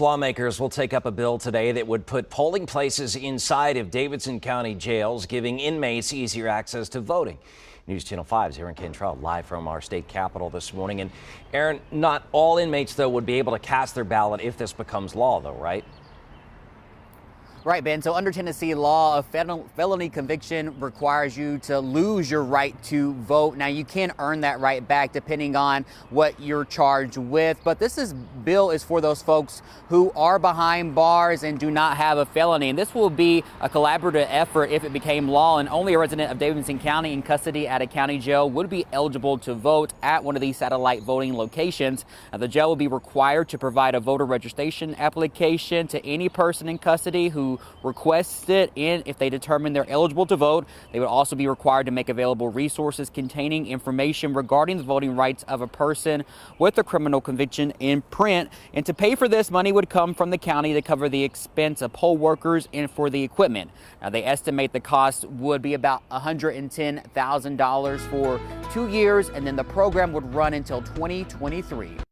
Lawmakers will take up a bill today that would put polling places inside of Davidson County jails, giving inmates easier access to voting. News Channel 5's Aaron Cantrell live from our state capitol this morning. And Aaron, not all inmates, though, would be able to cast their ballot if this becomes law, though, right? Right, Ben. So under Tennessee law, a felony conviction requires you to lose your right to vote. Now, you can earn that right back depending on what you're charged with. But this is bill is for those folks who are behind bars and do not have a felony. And this will be a collaborative effort if it became law. And only a resident of Davidson County in custody at a county jail would be eligible to vote at one of these satellite voting locations. Now, the jail will be required to provide a voter registration application to any person in custody who requests it and if they determine they're eligible to vote, they would also be required to make available resources containing information regarding the voting rights of a person with a criminal conviction in print. And to pay for this, money would come from the county to cover the expense of poll workers and for the equipment. Now, they estimate the cost would be about $110,000 for two years, and then the program would run until 2023.